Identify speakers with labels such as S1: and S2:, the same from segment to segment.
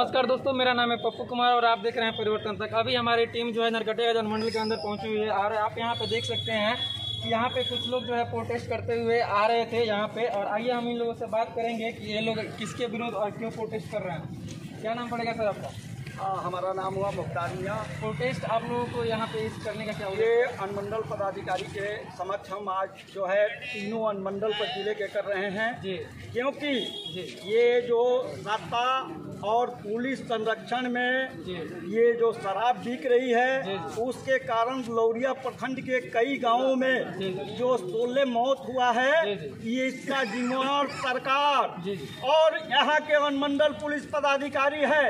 S1: नमस्कार दोस्तों मेरा नाम है पप्पू कुमार और आप देख रहे हैं परिवर्तन तक। अभी हमारी टीम जो है नरकटिया जनमंडल के अंदर पहुँची हुई है। और आप यहाँ पे देख सकते हैं कि यहाँ पे कुछ लोग जो है प्रोटेस्ट करते हुए आ रहे थे यहाँ पे। और आइए हम इन लोगों से बात करेंगे कि ये लोग किसके विरोध और क्यों प्रोटेस्ट कर रहे हैं। क्या नाम पड़ेगा सर आपका?
S2: हाँ, हमारा नाम हुआ मुख्तार मियाँ
S1: प्रोटेस्ट आप लोगों को यहाँ पे इस करने का क्या
S2: ये अनुमंडल पदाधिकारी के समक्ष हम आज जो है तीनों अनुमंडल पर ज़िले के कर रहे हैं।
S1: जी।
S2: क्योंकि
S1: जी।
S2: ये जो सत्ता और पुलिस संरक्षण में ये जो शराब बिक रही है उसके कारण लौरिया प्रखंड के कई गाँवों में
S1: जी,
S2: सोलह मौत हुआ है। ये इसका जिम्मेवार सरकार। और यहाँ के अनुमंडल पुलिस पदाधिकारी है।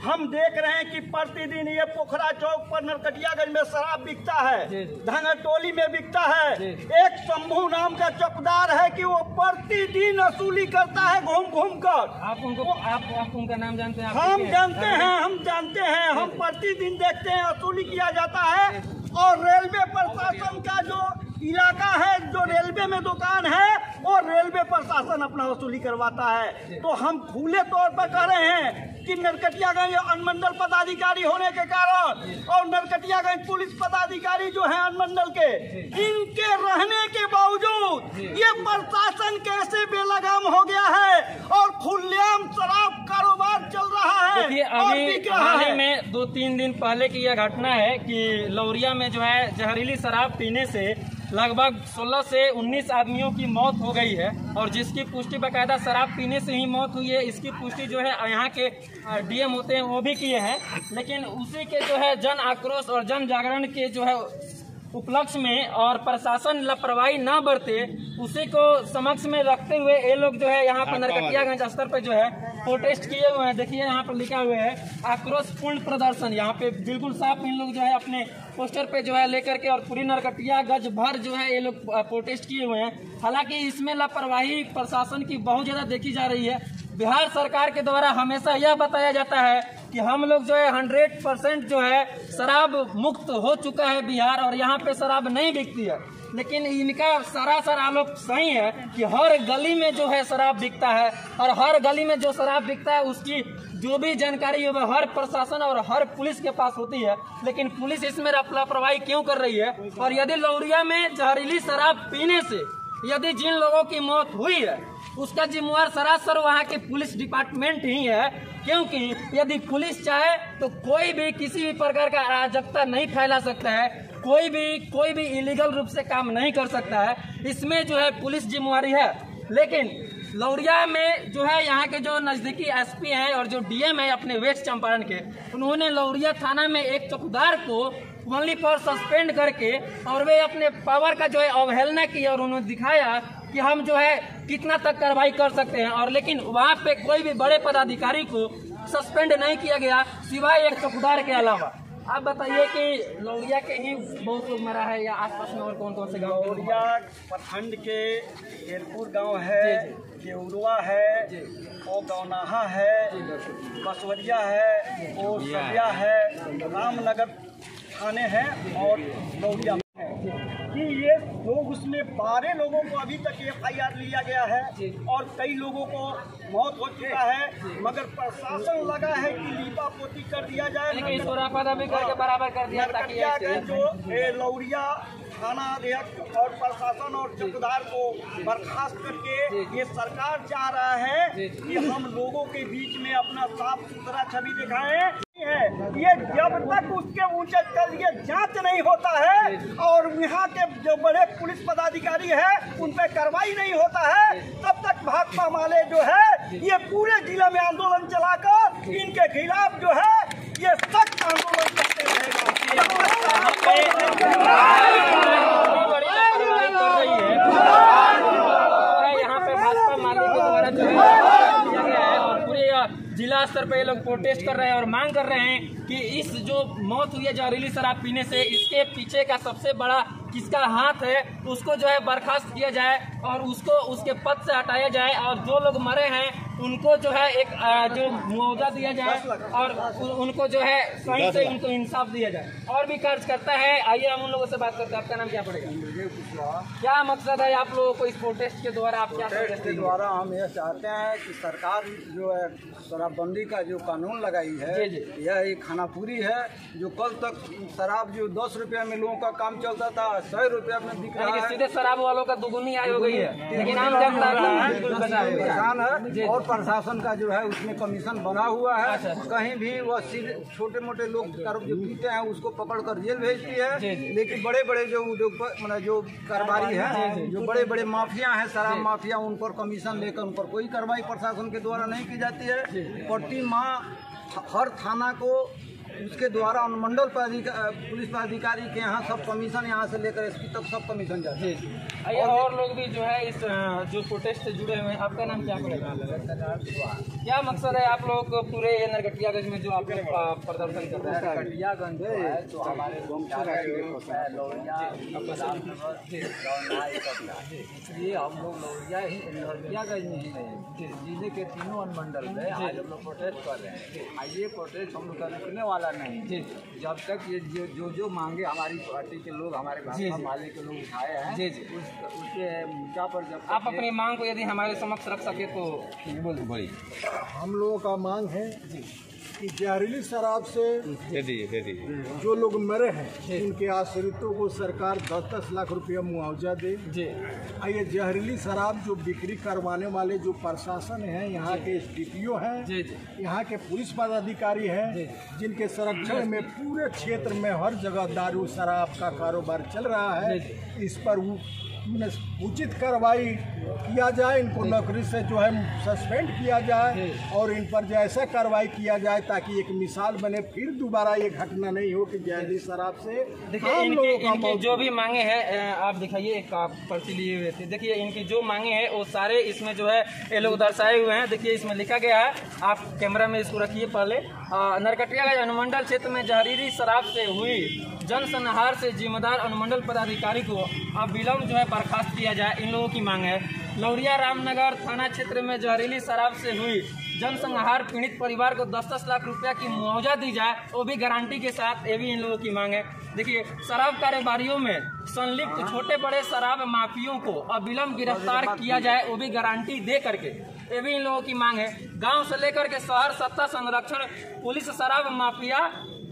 S2: हम देख रहे हैं कि प्रतिदिन ये पोखरा चौक पर नरकटियागंज में शराब बिकता है
S1: जी।
S2: धंगरटोली में बिकता है। एक शंभू नाम का चौकदार है कि वो प्रतिदिन वसूली करता है घूम घूम कर।
S1: आप उनको आप, आप उनका नाम जानते हैं
S2: हम जानते हैं हम जानते हैं हम प्रतिदिन देखते हैं वसूली किया जाता है। और रेलवे प्रशासन का जो इलाका है जो रेलवे में दुकान है और रेलवे प्रशासन अपना वसूली करवाता है। तो हम खुले तौर पर कह रहे हैं कि नरकटियागंज अनुमंडल पदाधिकारी होने के कारण और नरकटियागंज पुलिस पदाधिकारी जो है अनुमंडल के इनके रहने के बावजूद ये प्रशासन कैसे बेलगाम हो गया है और खुलेआम शराब कारोबार
S1: देखिए अभी हाल ही में दो तीन दिन पहले की यह घटना है कि लौरिया में जो है जहरीली शराब पीने से लगभग 16 से 19 आदमियों की मौत हो गई है और जिसकी पुष्टि बाकायदा शराब पीने से ही मौत हुई है इसकी पुष्टि जो है यहाँ के डीएम होते हैं वो भी किए हैं। लेकिन उसी के जो है जन आक्रोश और जन जागरण के जो है उपलक्ष्य में और प्रशासन लापरवाही न बरते उसी को समक्ष में रखते हुए ये लोग जो है यहाँ पर नरकटियागंज स्तर पर जो है प्रोटेस्ट किए हुए हैं। देखिए यहाँ पर लिखा हुआ है आक्रोश पूर्ण प्रदर्शन। यहाँ पे बिल्कुल साफ़ इन लोग जो है अपने पोस्टर पे जो है लेकर के और पूरी नरकटिया गज भर जो है ये लोग प्रोटेस्ट किए हुए हैं। हालाँकि इसमें लापरवाही प्रशासन की बहुत ज़्यादा देखी जा रही है। बिहार सरकार के द्वारा हमेशा यह बताया जाता है कि हम लोग जो है हंड्रेड परसेंट जो है शराब मुक्त हो चुका है बिहार और यहाँ पे शराब नहीं बिकती है। लेकिन इनका सरासर आलोक सही है कि हर गली में जो है शराब बिकता है और हर गली में जो शराब बिकता है उसकी जो भी जानकारी है वह हर प्रशासन और हर पुलिस के पास होती है। लेकिन पुलिस इसमें लापरवाही क्यों कर रही है? और यदि लौरिया में जहरीली शराब पीने से यदि जिन लोगों की मौत हुई है, उसका जिम्मेवार सरासर वहाँ के पुलिस डिपार्टमेंट ही है। क्योंकि यदि पुलिस चाहे तो कोई भी किसी भी प्रकार का अराजकता नहीं फैला सकता है। कोई भी कोई भी इलीगल रूप से काम नहीं कर सकता है। इसमें जो है पुलिस जिम्मेवारी है। लेकिन लौरिया में जो है, यहाँ के जो नजदीकी एसपी हैं और जो डीएम है अपने वेस्ट चंपारण के, उन्होंने लौरिया थाना में एक चौकीदार को ओनली फॉर सस्पेंड करके और वे अपने पावर का जो है अवहेलना की और उन्होंने दिखाया कि हम जो है कितना तक कार्रवाई कर सकते हैं। और लेकिन वहाँ पे कोई भी बड़े पदाधिकारी को सस्पेंड नहीं किया गया सिवाय एक चौकीदार के अलावा। आप बताइए कि लौरिया के ही बहुत लोग मरा है या आसपास में और कौन कौन से गाँव
S2: लौरिया प्रखंड के खेलपुर गाँव है केउरुआ है और गौनाहा है बसवरिया है और सरिया है रामनगर थाने हैं और लौरिया है कि ये लोग उसमें बारह लोगों को अभी तक एफ़ आई आर लिया गया है और कई लोगों को मौत हो चुका है मगर प्रशासन लगा है कि लीपा पोती कर दिया जाए
S1: राफा बराबर कर दिया ताकि
S2: जो लौरिया थाना अध्यक्ष और प्रशासन और चौकीदार को बर्खास्त करके ये सरकार चाह रहा है कि हम लोगों के बीच में अपना साफ़ सुथरा छवि दिखाएँ ये जब तक उसके ऊँचे तल ये जाँच नहीं होता है और यहाँ के जो बड़े पुलिस पदाधिकारी है, उन पर कार्रवाई नहीं होता है, तब तक भाकपा माले जो है, ये पूरे ज़िले में आंदोलन चलाकर इनके खिलाफ जो है, ये सख्त आंदोलन करते रहेगा जब तक
S1: इतनी बड़ी लापरवाही कर रही है जो है यहाँ पे भाजपा माले के द्वारा जो है किया गया है और पूरे जिला स्तर पर ये लोग प्रोटेस्ट कर रहे हैं और मांग कर रहे हैं कि इस जो मौत हुई है जहरीली शराब पीने से, इसके पीछे का सबसे बड़ा किसका हाथ है उसको जो है बर्खास्त किया जाए और उसको उसके पद से हटाया जाए और जो लोग मरे हैं उनको जो है एक जो मुआवजा दिया जाए और उनको जो है सही से उनको इंसाफ दिया जाए। और भी कार्य करता है। आइए हम उन लोगों से बात करते हैं। आपका नाम क्या पड़ेगा? क्या मकसद है आप लोगों को इस प्रोटेस्ट के द्वारा? आप क्या
S2: प्रोटेस्ट के द्वारा हम यह चाहते हैं कि सरकार जो है
S3: शराबबंदी का जो कानून लगाई है। यह एक खानापुरी है जो कल तक शराब जो दस रुपया में लोगों का काम चलता था सौ रुपया में बिक रहा है।
S1: सीधे शराब वालों का दुगुनी आय हो। गई है लेकिन आम जनता बिल्कुल बचा है।
S3: है और प्रशासन का जो है उसमें कमीशन बना हुआ
S1: अच्छा,
S3: है कहीं भी वह सीधे छोटे मोटे लोग जो पीते हैं उसको पकड़ कर जेल भेजती है। लेकिन बड़े बड़े जो उद्योग मतलब जो कारोबारी है जो बड़े बड़े माफिया है शराब माफिया उन पर कमीशन लेकर उन पर कोई कार्रवाई प्रशासन के द्वारा नहीं की जाती है। प्रति माँ हर थाना को उसके द्वारा अनुमंडल पुलिस पदाधिकारी के यहाँ सब कमीशन यहाँ से लेकर एसपी तक सब कमीशन जाते हैं।
S1: जी और लोग भी जो है इस जो प्रोटेस्ट से जुड़े हुए हैं आपका नाम क्या पड़ेगा? क्या मकसद है आप लोग पूरे ये नरगटियागंज में जो आप प्रदर्शन कर रहे हैं
S3: कटियागंज है तो हमारे इसलिए हम लोग लौरिया ही लौरियागंज में ही नहीं ज़िले के तीनों अनुमंडल में आज हम लोग प्रोटेस्ट कर रहे हैं? आज ये प्रोटेस्ट हम लोग का रुकने वाला नहीं जब तक ये जो जो मांगे हमारी पार्टी के लोग हमारे भाजपा माले के लोग उठाए हैं
S1: जी, जी।
S3: उस उसके मुद्दा पर जब
S1: आप अपनी मांग को यदि हमारे समक्ष रख सके तो बोलिए।
S4: हम लोगों का मांग है कि जहरीली शराब से
S5: दे दीजिए दे दीजिए।
S4: जो लोग मरे हैं उनके आश्रितों को सरकार दस दस लाख रुपया मुआवजा दे। और ये जहरीली शराब जो बिक्री करवाने वाले जो प्रशासन है यहाँ के S D
S1: P O ji
S4: यहाँ के पुलिस पदाधिकारी हैं जिनके संरक्षण में पूरे क्षेत्र में हर जगह दारू शराब का कारोबार चल रहा है इस पर उन्हें उचित कार्रवाई किया जाए इनको नौकरी से जो है सस्पेंड किया जाए और इन पर जो ऐसा कार्रवाई किया जाए ताकि एक मिसाल बने फिर दोबारा ये घटना नहीं हो कि जहरीली शराब से
S1: देखिए इनकी
S4: लोगों का
S1: जो भी मांगे हैं आप दिखाइए एक आप पर्ची लिए हुए थे। देखिए इनकी जो मांगे हैं वो सारे इसमें जो है ये लोग दर्शाए हुए हैं। देखिए इसमें लिखा गया है आप कैमरा में इसको रखिए पहले। नरकटिया अनुमंडल क्षेत्र में जहरीली शराब से हुई जनसंहार से जिम्मेदार अनुमंडल पदाधिकारी को अब विलम्ब जो है बर्खास्त किया जाए, इन लोगों की मांग है। लौरिया रामनगर थाना क्षेत्र में जहरीली शराब से हुई जनसंहार, पीड़ित परिवार को दस दस लाख रुपया की मुआवजा दी जाए, वो भी गारंटी के साथ, ये भी इन लोगों की मांग है। देखिए, शराब कारोबारियों में संलिप्त छोटे बड़े शराब माफियों को अविलंब गिरफ़्तार किया जाए, वो भी गारंटी दे करके, ये भी इन लोगों की मांग है। गाँव से लेकर के शहर सत्ता संरक्षण, पुलिस शराब माफिया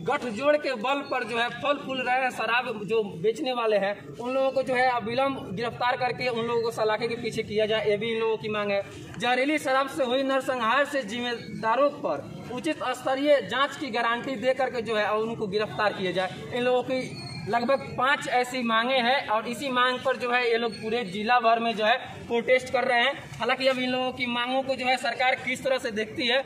S1: गठजोड़ के बल पर जो है फल फूल रहे हैं, शराब जो बेचने वाले हैं, उन लोगों को जो है अविलंब गिरफ़्तार करके उन लोगों को सलाखे के पीछे किया जाए, ये भी इन लोगों की मांग है। जहरीली शराब से हुई नरसंहार से जिम्मेदारों पर उचित स्तरीय जाँच की गारंटी दे करके जो है उनको गिरफ़्तार किया जाए। इन लोगों की लगभग पाँच ऐसी मांगे हैं और इसी मांग पर जो है ये लोग पूरे जिला भर में जो है प्रोटेस्ट कर रहे हैं। हालाँकि अब इन लोगों की मांगों को जो है सरकार किस तरह से देखती है